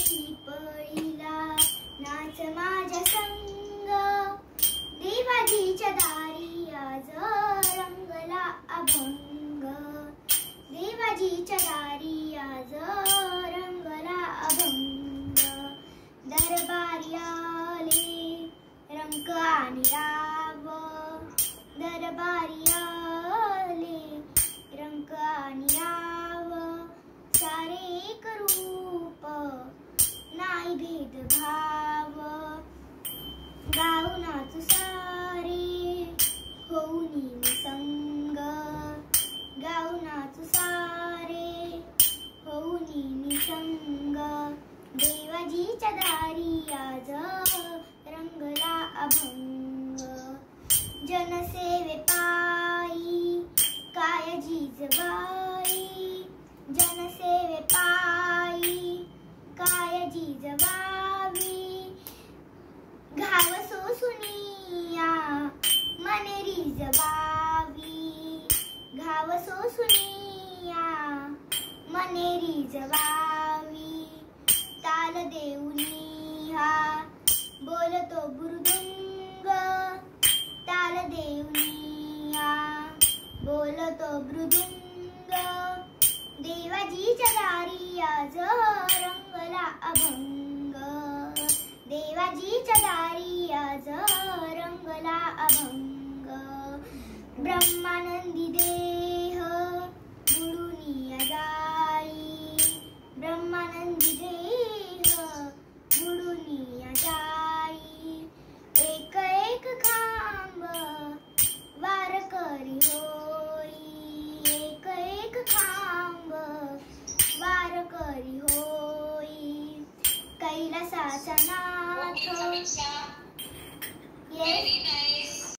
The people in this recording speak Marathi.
sleeper. नाही भेदभाव गाऊनाच सारे होऊनी संग गाऊनाच सारे होऊनी संग देवाजीच्या दारी आज रंगला अभंग. जनसे सुनिया सोसुनिया मनेरी जबावी ताल देऊनी हा बोलतो मृदुंग ताल देऊनी हा बोलतो मृदुंग देवाजीच्या दारी आज रंगला अभंग देवाजीच्या दारी आज रंगला अभंग ब्रह्मानंदी देव हरी होई कैलासाचा नाथ